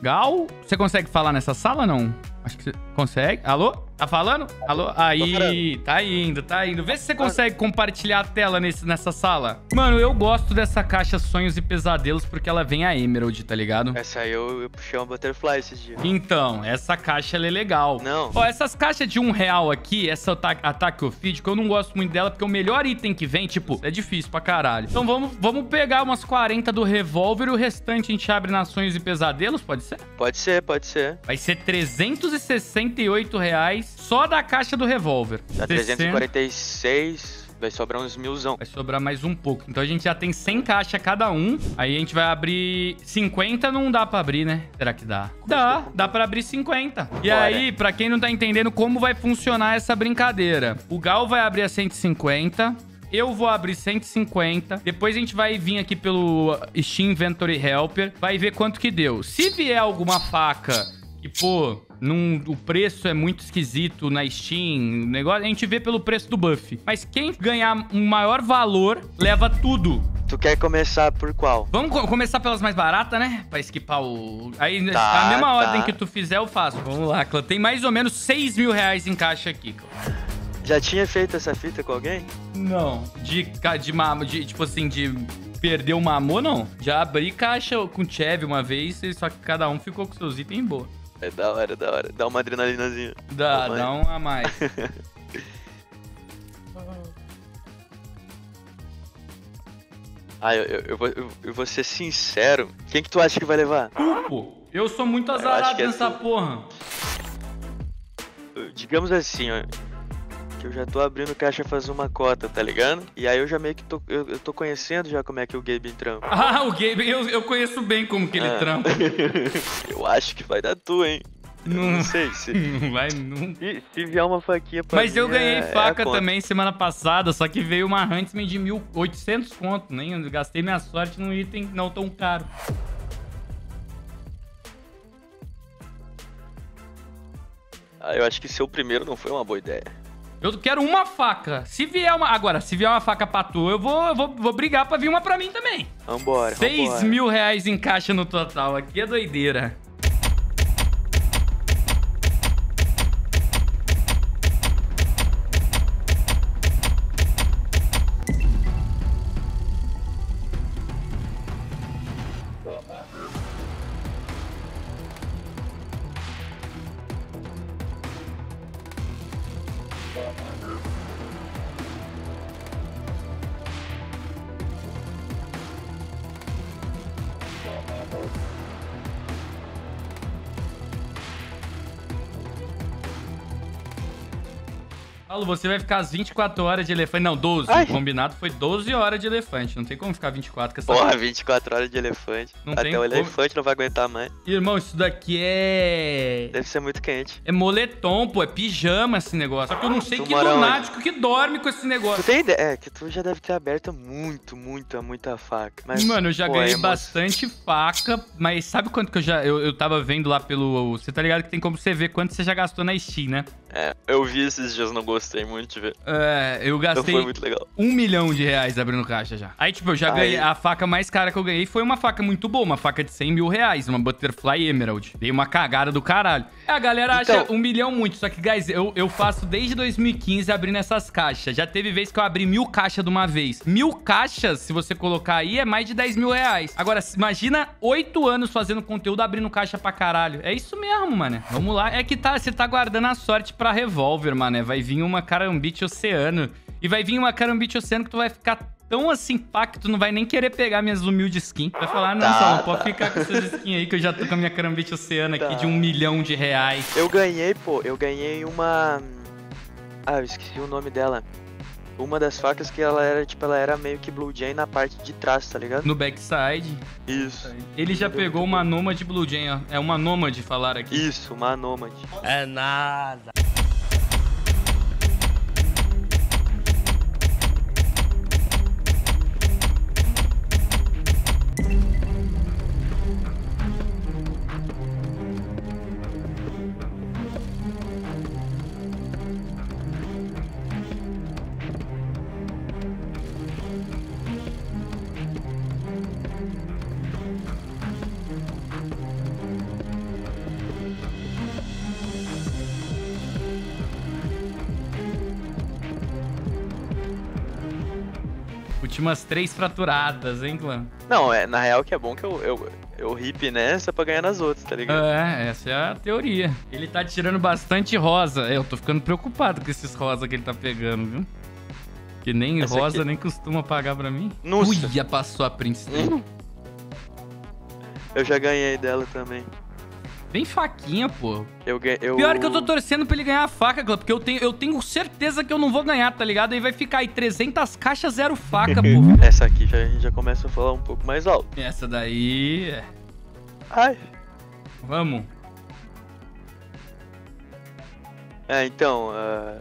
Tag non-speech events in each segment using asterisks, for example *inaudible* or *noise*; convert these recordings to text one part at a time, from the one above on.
Gal, você consegue falar nessa sala, não? Acho que você consegue. Alô? Tá falando? Alô? Aí, tá indo, tá indo. Vê se você consegue compartilhar a tela nesse, nessa sala. Mano, eu gosto dessa caixa Sonhos e Pesadelos porque ela vem a Emerald, tá ligado? Essa aí eu, eu puxei uma Butterfly esses dias. Então, essa caixa ela é legal. Não. Ó, essas caixas de um real aqui, essa ata- Attack of Feed, que eu não gosto muito dela, porque o melhor item que vem, tipo, é difícil pra caralho. Então vamos, vamos pegar umas 40 do revólver e o restante a gente abre nas Sonhos e Pesadelos, pode ser? Pode ser, pode ser. Vai ser 368 reais só da caixa do revólver. Dá 60. 346, vai sobrar uns milzão. Vai sobrar mais um pouco. Então a gente já tem 100 caixas cada um. Aí a gente vai abrir 50, não dá pra abrir, né? Será que dá? Dá, dá pra abrir 50. E Bora. aí, pra quem não tá entendendo como vai funcionar essa brincadeira, o Gal vai abrir a 150. Eu vou abrir 150. Depois a gente vai vir aqui pelo Steam Inventory Helper. Vai ver quanto que deu. Se vier alguma faca que, pô, num- o preço é muito esquisito na Steam, negócio, a gente vê pelo preço do buff. Mas quem ganhar um maior valor, leva tudo. Tu quer começar por qual? Vamos co- começar pelas mais baratas, né? Pra esquipar o... Aí, Tá, a mesma tá. ordem que tu fizer, eu faço. Vamos lá, Clã. Tem mais ou menos 6 mil reais em caixa aqui, Clã. Já tinha feito essa fita com alguém? Não. De, de, mamo, de tipo assim, de perder o mamô, não. Já abri caixa com o Chevy uma vez, só que cada um ficou com seus itens boa. É da hora, da hora. Dá uma adrenalinazinha. Dá, dá um a mais. *laughs* Ah, eu, eu, eu vou, eu, vou ser sincero. Quem que tu acha que vai levar? Pô, eu sou muito azarado é nessa tu. porra. Digamos assim, ó. Que eu já tô abrindo caixa faz uma cota, tá ligado? E aí eu já meio que tô. Eu, eu tô conhecendo já como é que o Gabe trampa. *laughs* Ah, o Gabe, eu, eu conheço bem como que ele Ah. trampa. *laughs* eu acho que vai dar tu, hein? Não, Não sei *laughs* se. não vai nunca. Se, se vier uma faquinha pra Mas mim, eu ganhei é- é faca conta. também semana passada, só que veio uma Huntsman de 1.800 conto, nem eu gastei minha sorte num item não tão caro. Ah, eu acho que ser o primeiro não foi uma boa ideia. Eu quero uma faca. Se vier uma. Agora, se vier uma faca pra tu, eu vou, eu vou, vou brigar pra vir uma pra mim também. Vambora. 6 vambora. mil reais em caixa no total. Aqui é doideira. Thank you. Paulo, você vai ficar as 24 horas de elefante. Não, 12. Ai. O combinado foi 12 horas de elefante. Não tem como ficar 24 com essa. Porra, 24 horas de elefante. Não Até tem o como. elefante não vai aguentar mais. Irmão, isso daqui é. Deve ser muito quente. É moletom, pô. É pijama esse negócio. Só que eu não sei Tu que lunático que dorme com esse Tu negócio. tem ideia? É, que tu já deve ter aberto muito, muita, muita faca. Mas, Mano, eu já pô, ganhei é bastante faca, mas sabe quanto que eu já. Eu, eu tava vendo lá pelo. Você tá ligado que tem como você ver quanto você já gastou na Steam, né? É, eu vi esses dias, não gostei muito de ver. É, eu Não gastei legal. um milhão de reais abrindo caixa já. Aí, tipo, eu já Aí. ganhei. A faca mais cara que eu ganhei foi uma faca muito boa, uma faca de 100 mil reais, uma Butterfly Emerald. Dei uma cagada do caralho. É, a galera acha Então- um milhão muito, só que, guys, eu, eu faço desde 2015 abrindo essas caixas. Já teve vez que eu abri mil caixas de uma vez. Mil caixas, se você colocar aí, é mais de 10 mil reais. Agora, imagina oito anos fazendo conteúdo abrindo caixa pra caralho. É isso mesmo, mano. Vamos lá. É que tá, você tá guardando a sorte pra revólver, mano. Vai vir uma carambite oceano. E vai vir uma carambite oceano que tu vai ficar tão assim pá que tu não vai nem querer pegar minhas humildes skins. Vai falar, não, Tá, Salão, pode tá. ficar com essas skins aí que eu já tô com a minha carambite oceano aqui Tá. de um milhão de reais. Eu ganhei, pô, eu ganhei uma. Ah, eu esqueci o nome dela. Uma das facas que ela era, tipo, ela era meio que Blue Jay na parte de trás, tá ligado? No backside. Isso. Ele já pegou uma Nomad Blue Jay, ó. É uma Nomad falar aqui. Isso, uma Nomad. É nada. Umas três fraturadas, hein, clã? Não, é, na real que é bom que eu, eu, eu hip nessa pra ganhar nas outras, tá ligado? É, essa é a teoria. Ele tá tirando bastante rosa. Eu tô ficando preocupado com esses rosa que ele tá pegando, viu? Que nem Essa rosa aqui- nem costuma pagar pra mim. Nossa. Uia, passou a Prince. Hum. Eu já ganhei dela também. Bem faquinha, pô. Eu. Eu... Pior que eu tô torcendo pra ele ganhar a faca, Clã, porque eu tenho, eu tenho certeza que eu não vou ganhar, tá ligado? Aí vai ficar aí 300 caixas, zero faca, pô. *laughs* Essa aqui já, a gente já começa a falar um pouco mais alto. Essa daí. é. Ai. Vamos. É, então, ah,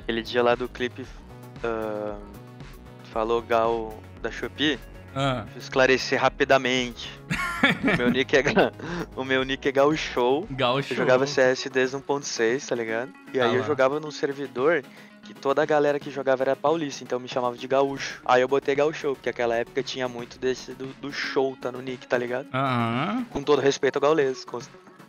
aquele dia lá do clipe ah, falou Gal da Shopee, Ah, deixa eu esclarecer rapidamente. o meu nick é o meu nick é Gal Show. gaúcho. Eu jogava CS desde 1.6, tá ligado? E aí Ah eu jogava num servidor que toda a galera que jogava era paulista, então me chamava de gaúcho. Aí eu botei Gal Show, porque aquela época tinha muito desse do, do show tá no nick, tá ligado? Aham. Com todo respeito ao gaulês.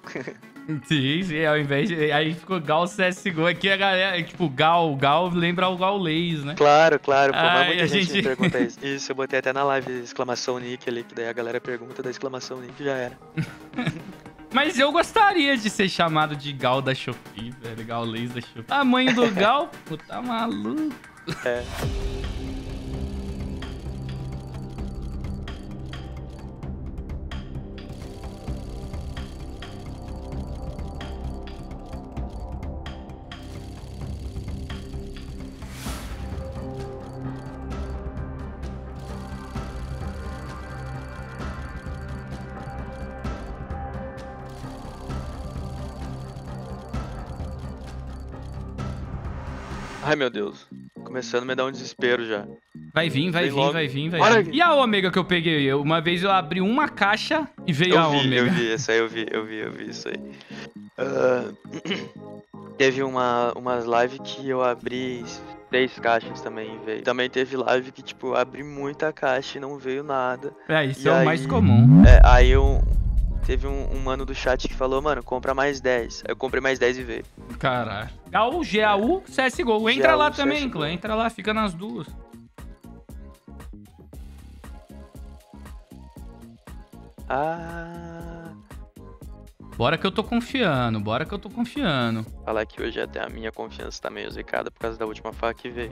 *laughs* Sim, sim, ao invés de. Aí ficou Gal CSGO. Aqui a galera, tipo, Gal, Gal lembra o Gaulês, né? Claro, claro, pô, Ai, muita a gente, gente- me pergunta *laughs* isso. Isso, eu botei até na live exclamação nick ali, que daí a galera pergunta da exclamação nick já era. *laughs* Mas eu gostaria de ser chamado de Gal da Shopee, velho. Gaulês da Shopee. Tamanho do Gal, pô, tá maluco. É. Ai meu Deus. Começando a me dar um desespero já. Vai vir, vai vir, logo. vai vir, vai vir. E a ômega que eu peguei? Eu- Uma vez eu abri uma caixa e veio a Eu vi, eu ômega. vi, essa aí eu vi, eu vi, eu vi isso aí. Ah, *clears throat* teve uma, umas lives que eu abri seis caixas também e veio. Também teve live que, tipo, eu abri muita caixa e não veio nada. É, isso E é o aí- mais comum. É, aí eu. Teve um, um mano do chat que falou, mano, compra mais 10. Aí eu comprei mais 10 e veio. Caralho. Gal, GAU, CSGO. Entra GAU, lá também, CSGO. clã. Entra lá, fica nas duas. Ah. Bora que eu tô confiando, bora que eu tô confiando. Falar que hoje até a minha confiança tá meio zicada por causa da última faca que veio.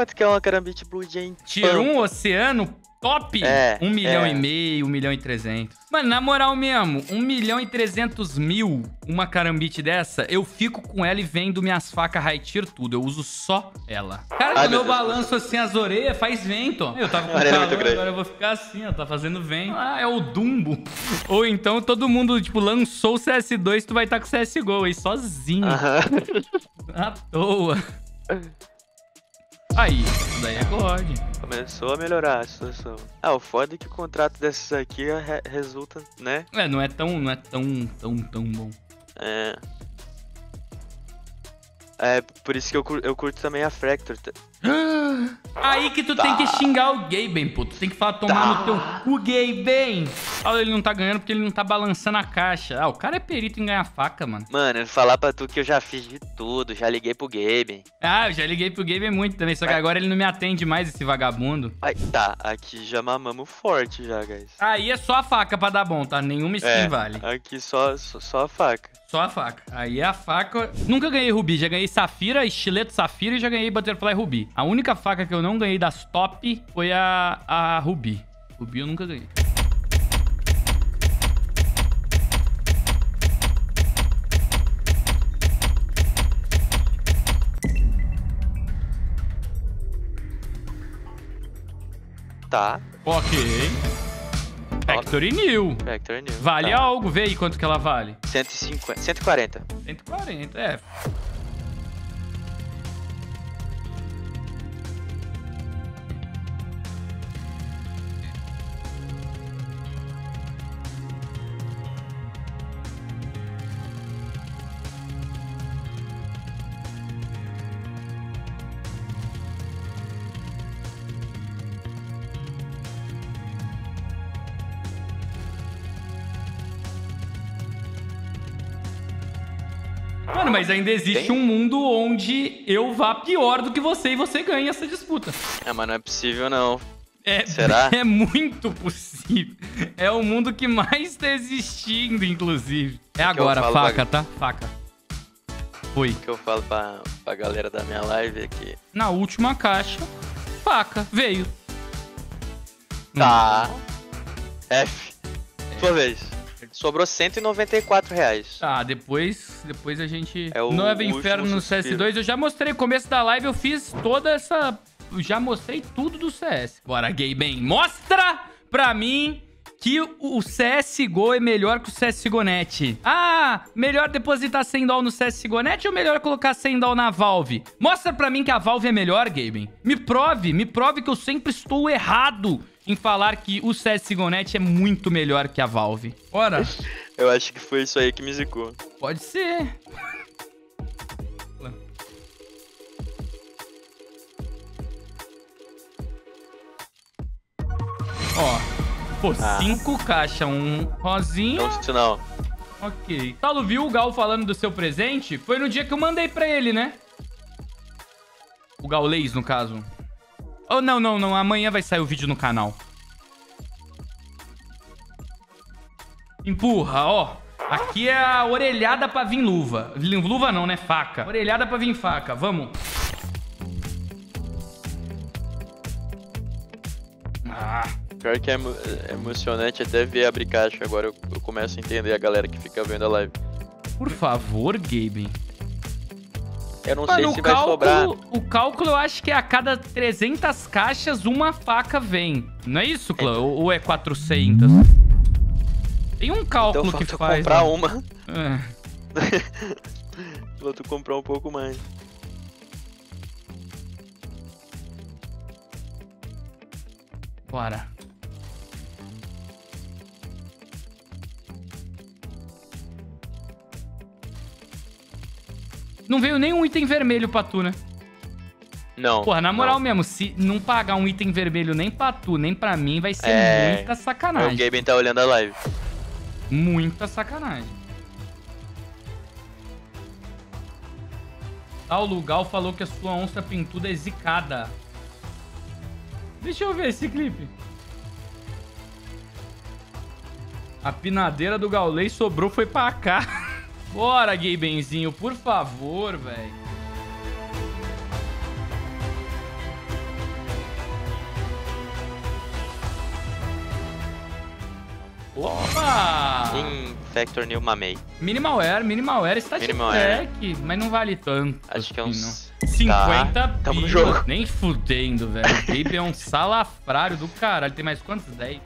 Quanto que é uma carambite Blue Jay? Tier 1 Oceano top, É, 1 milhão é. e meio, 1 milhão e 300. Mano, na moral mesmo, 1 milhão e 300 mil, uma carambite dessa, eu fico com ela e vendo minhas facas high tier tudo. Eu uso só ela. Cara, Ai, quando meu balanço assim as orelhas, faz vento. ó. Eu tava com é calor, grande. agora eu vou ficar assim, ó, tá fazendo vento. Ah, é o Dumbo. *laughs* Ou então todo mundo, tipo, lançou o CS2, tu vai estar com o CSGO aí, sozinho, Aham. à toa. *laughs* Aí, isso daí é God. Começou a melhorar a situação. Ah, o foda é que o contrato desses aqui re- resulta, né? É, não é tão, não é tão, tão, tão bom. É. É, por isso que eu, eu curto também a Fracture. Tá? *gasps* Aí que tu tem que xingar o Gaben, pô. Tu tem que falar, tomar no teu cu, Gaben. Fala, ele não tá ganhando porque ele não tá balançando a caixa. Ah, o cara é perito em ganhar faca, mano. Mano, falar pra tu que eu já fiz de tudo, já liguei pro Gabe. Ah, eu já liguei pro Gaben muito também, só que agora ele não me atende mais, esse vagabundo. Ai, tá, aqui já mamamos forte já, guys. Aí é só a faca pra dar bom, tá? Nenhuma skin É, vale. aqui só, só, só a faca. Só a faca. Aí é a faca. Nunca ganhei rubi, já ganhei safira, estileto safira e já ganhei butterfly rubi. A única faca que eu não ganhei das top foi a, a rubi. Rubi eu nunca ganhei. Tá. Ok. Factory New. Factor New. Vale Tá. algo, vê aí quanto que ela vale. 150, 140. 140, é. Mano, mas ainda existe Tem? um mundo onde eu vá pior do que você e você ganha essa disputa. É, mas não é possível não. É, Será? *laughs* É muito possível. É o mundo que mais tá existindo, inclusive. É agora, faca, pra- tá? Faca. Foi. O que eu falo pra, pra galera da minha live é que. Na última caixa, faca. Veio. Tá. F. Sua vez. Sobrou 194 reais. Tá, depois, depois a gente... É o Novo último Inferno no suspiro. CS2. Eu já mostrei, no começo da live eu fiz toda essa... Já mostrei tudo do CS. Bora, Gay Ben. Mostra pra mim que o CSGO é melhor que o CSGO Net. Ah, melhor depositar 100 doll no CSGO Net ou melhor colocar 100 doll na Valve? Mostra pra mim que a Valve é melhor, Gaben. Me prove, me prove que eu sempre estou errado em falar que o CSGO Net é muito melhor que a Valve. Ora... Eu acho que foi isso aí que me zicou. Pode ser. Ó. Pô, Ah. cinco caixas, um rosinha. Não, isso não. Ok. Saulo viu o Gal falando do seu presente? Foi no dia que eu mandei pra ele, né? O Gaulês, no caso. Oh, não, não, não. Amanhã vai sair o vídeo no canal. Empurra, ó. Aqui é a orelhada pra vir luva. Luva não, né? Faca. Orelhada pra vir faca. Vamos. Ah. Pior que é, é emocionante até ver abrir caixa. Agora eu, eu começo a entender a galera que fica vendo a live. Por favor, Gaben. Eu não Mano, sei o se vai sobrar. cálculo, o cálculo eu acho que é a cada 300 caixas uma faca vem. Não é isso, Clã? Ou ou é 400? Tem um Então cálculo que falta faz. comprar né? uma. *laughs* É. Falta comprar um pouco mais. Bora. Não veio nenhum item vermelho pra tu, né? Não. Porra, na moral não. mesmo, se não pagar um item vermelho nem pra tu, nem pra mim, vai ser É. muita O sacanagem. Gaben tá olhando a live. Muita sacanagem. Ah, o Lugal falou que a sua onça pintuda é zicada. Deixa eu ver esse clipe. A pinadeira do Gaulei sobrou, foi pra cá. *laughs* Bora, gay benzinho, por favor, velho. Opa! Em Factor New Mamei. Minimalware, Minimalware está de Minimalware. crack, mas não vale tanto. Acho que é uns. não. 50 Tá, tamo no jogo. Nem fudendo, velho. O Gabe é um salafrário do caralho. Tem mais quantos? 10?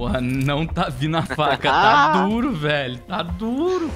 Porra, não tá vindo a faca. Tá *laughs* duro, velho. Tá duro.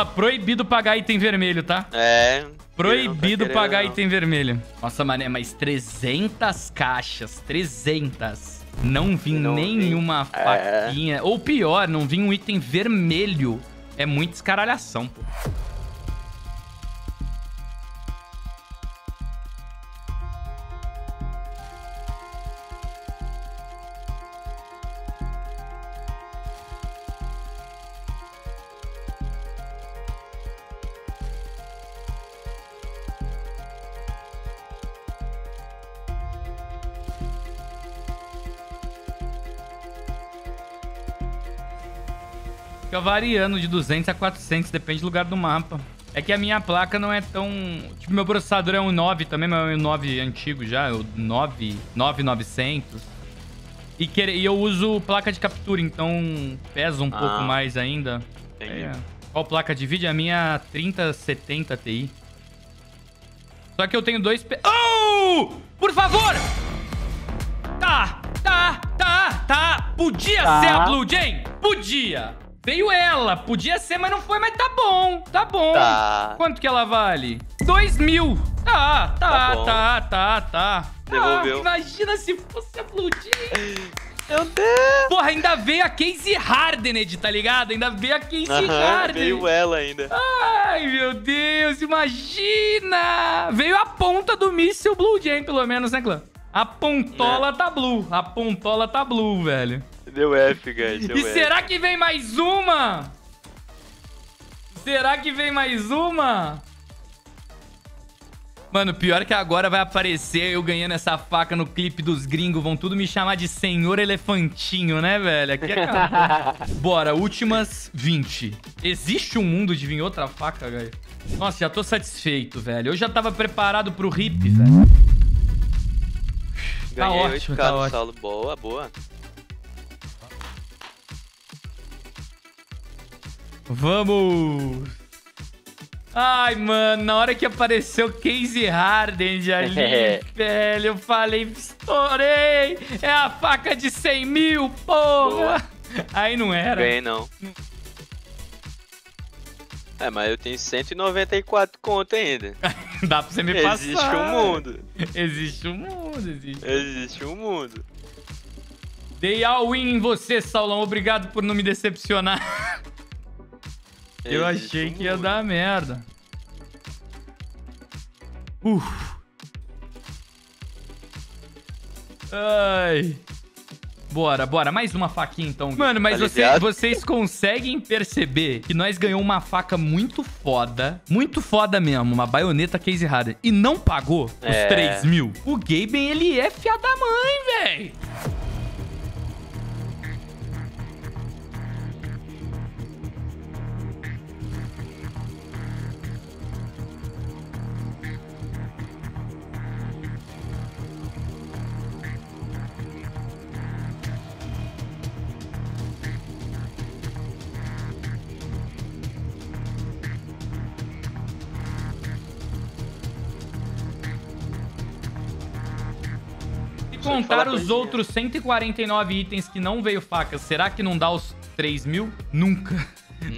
Porra, proibido pagar item vermelho, tá? É. Proibido não tá pagar querendo, item vermelho. Nossa, mané, mas 300 caixas, 300. Não vim Não vi. nenhuma É. faquinha. Ou pior, não vim um item vermelho. É muita escaralhação, pô. Variando de 200 a 400, depende do lugar do mapa. É que a minha placa não é tão... Tipo, meu processador é um 9 também, mas é um 9 antigo já, o 9, 9900. E, que... e eu uso placa de captura, então pesa um ah, pouco mais ainda. É. Qual placa de vídeo? A minha 3070 Ti. Só que eu tenho dois... Oh! Por favor! Tá, tá, tá, tá. Podia tá. ser a Blue Jane? Podia. Veio ela. Podia ser, mas não foi. Mas tá bom, tá bom. Tá. Quanto que ela vale? Dois mil. Tá, tá, tá, tá, tá, tá. Devolveu. Ah, imagina se fosse a Blue Jane. Meu Deus! Porra, ainda veio a Casey Hardened, tá ligado? Ainda veio a Casey uh -huh, Hardened. Veio ela ainda. Ai, meu Deus, imagina! Veio a ponta do míssil Blue Jane, pelo menos, né, clã? A pontola é. tá blue. A pontola tá blue, velho. Deu F, guys. Deu e F. será que vem mais uma? Será que vem mais uma? Mano, pior que agora vai aparecer eu ganhando essa faca no clipe dos gringos. Vão tudo me chamar de Senhor Elefantinho, né, velho? Aqui é *laughs* Bora, últimas 20. Existe um mundo de vir outra faca, velho? Nossa, já tô satisfeito, velho. Eu já tava preparado pro hip, velho. Ganhei tá ótimo, tá ótimo. Boa, boa. Vamos! Ai, mano, na hora que apareceu Casey Harden ali, *laughs* velho, eu falei, estourei! É a faca de 100 mil, porra! Aí não era. Bem, não. É, mas eu tenho 194 conto ainda. *laughs* Dá pra você me passar. Existe um mundo. Existe um mundo, existe. Existe um mundo. Dei all win em você, Saulão. Obrigado por não me decepcionar. *laughs* Eu achei que ia dar merda. Uf. Ai. Bora, bora. Mais uma faquinha, então. Mano, mas tá você, vocês conseguem perceber que nós ganhamos uma faca muito foda. Muito foda mesmo. Uma baioneta Case Harder. E não pagou os é. 3 mil. O Gaben, ele é fia da mãe, velho. Contar os outros 149 itens que não veio faca, será que não dá os 3 mil? Nunca.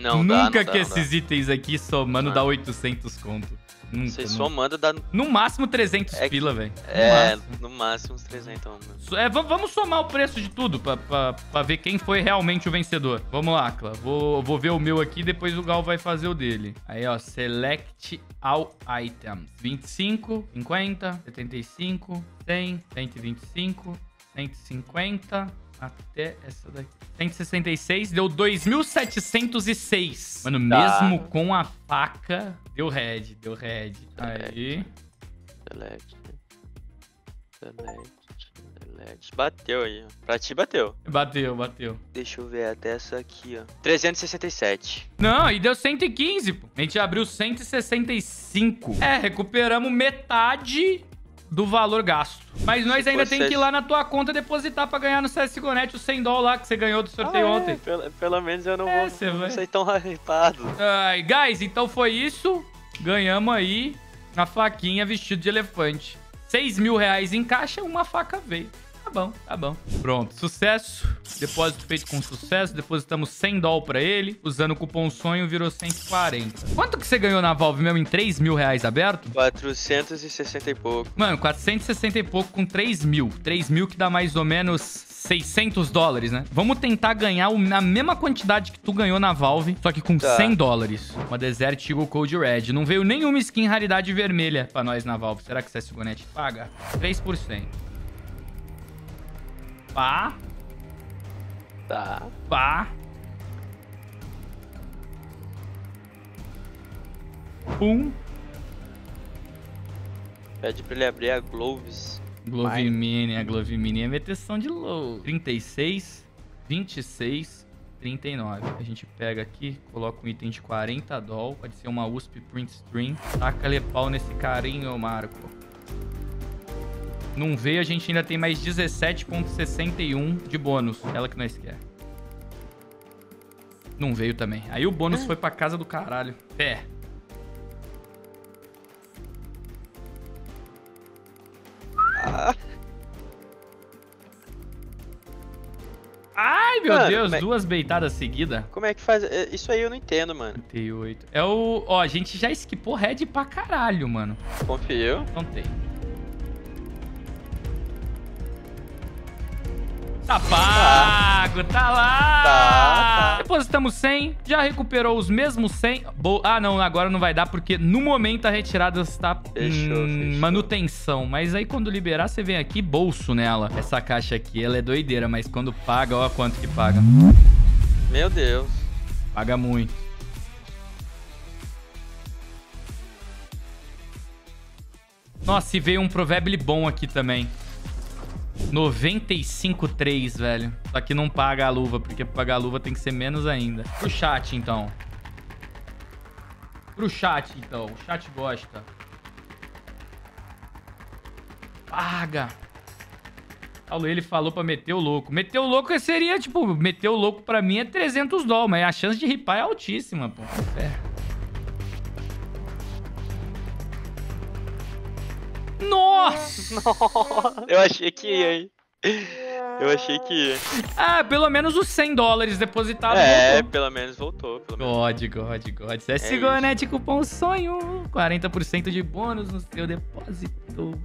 Não Nunca dá, não que dá, esses dá. itens aqui somando dá 800 conto. Nunca, Você somando dá... No máximo 300 é, pila, velho. É, máximo. no máximo uns 300. Mano. É, vamos somar o preço de tudo pra, pra, pra, ver quem foi realmente o vencedor. Vamos lá, Clá. Vou, vou ver o meu aqui, depois o Gal vai fazer o dele. Aí, ó, select all items. 25, 50, 75, 100, 125, 150 até essa daqui. 166 deu 2.706. Mano, tá. mesmo com a faca, deu red, deu red. Aí. Select. Select. Select. Bateu aí, ó. Pra ti bateu. Bateu, bateu. Deixa eu ver até essa aqui, ó. 367. Não, e deu 115, pô. A gente abriu 165. É, recuperamos metade do valor gasto. Mas nós ainda tem que ir lá na tua conta depositar pra ganhar no CSGONET os 100 dólares lá que você ganhou do sorteio ah, é. ontem. Pelo, pelo, menos eu não é, vou não vai... ser tão hypado. Ai, guys, então foi isso. Ganhamos aí a faquinha vestido de elefante. 6 mil reais em caixa, uma faca veio bom, tá bom. Pronto, sucesso. Depósito feito com sucesso. Depositamos 100 doll pra ele. Usando o cupom sonho, virou 140. Quanto que você ganhou na Valve mesmo em 3 mil reais aberto? 460 e pouco. Mano, 460 e pouco com 3 mil. 3 mil que dá mais ou menos 600 dólares, né? Vamos tentar ganhar a mesma quantidade que tu ganhou na Valve, só que com tá. 100 dólares. Uma Desert Eagle Code Red. Não veio nenhuma skin raridade vermelha pra nós na Valve. Será que o CSGO.net paga? 3%. Pá. Tá. Pá. Pum. Pede pra ele abrir a Gloves. Glove Mini, a Glove Mini é meteção de low. 36, 26, 39. A gente pega aqui, coloca um item de 40 doll. Pode ser uma USP Print Stream. Taca-lhe pau nesse carinho, Marco. Não veio, a gente ainda tem mais 17.61 de bônus. Ela que nós quer. Não veio também. Aí o bônus foi pra casa do caralho. Pé. Ah, Ai, meu Mano, Deus, mas- duas beitadas seguidas. como é que faz? é, Isso aí eu não entendo, mano. 38. É o. Ó, a gente já esquipou red pra caralho, mano. Confio. Não tem. Tá pago, tá lá! Tá, tá. Depositamos 100, já recuperou os mesmos 100. Bo- ah, não, agora não vai dar porque no momento a retirada está Fechou, manutenção. Mas aí quando liberar, você vem aqui bolso nela. Essa caixa aqui, ela é doideira, mas quando paga, ó quanto que paga. Meu Deus. Paga muito. Nossa, e veio um provérbio bom aqui também. 95,3, velho. Só que não paga a luva, porque pra pagar a luva tem que ser menos ainda. Pro chat, então. Pro chat, então. O chat gosta. Paga. Paulo, ele falou pra meter o louco. Meter o louco seria, tipo, meter o louco pra mim é 300 dólares, mas a chance de ripar é altíssima, pô. É. Nossa! Eu achei que ia, hein? Eu achei que ia. Ah, pelo menos os 100 dólares depositados. É, voltou. pelo menos voltou. Pelo menos. God, God, God. CSGO, isso. né? De cupom sonho. 40% de bônus no seu depósito.